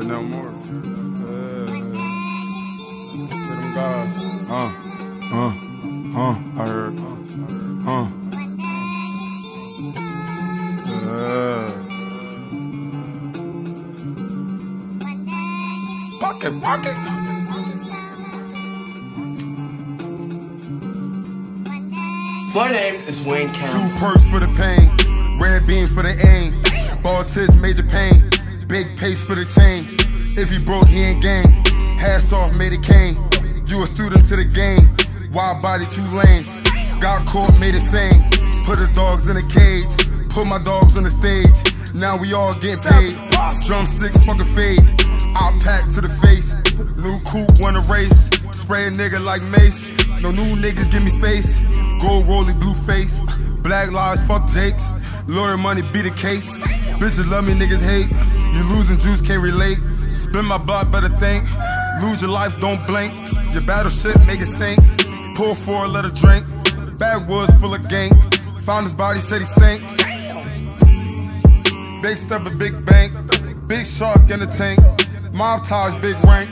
heard no more. Yeah. Them guys. Uh, uh, uh, I heard. Uh. Yeah. Pocket, pocket. My name is Wayne Two County. perks for the pain, red beans for the aim. Ball tits, major pain, big pace for the chain. If he broke, he ain't gang. Hats off, made it cane. You a student to the game. Wild body, two lanes. Got caught, made it sane. Put the dogs in a cage. Put my dogs on the stage. Now we all getting paid. Drumsticks, fuck a fade. I'll pack to the face. New coupe, wanna race. Spray a nigga like Mace. No new niggas give me space. Gold rolling blue face. Black lives, fuck Jakes. Lawyer money be the case. Bitches love me, niggas hate. You losing juice, can't relate. Spin my block, better think. Lose your life, don't blink. Your battleship, make it sink. Pull for a little drink. Backwoods full of gang. Found his body, said he stink. Big step, a big bank. Big shark in the tank. Mob ties, big rank.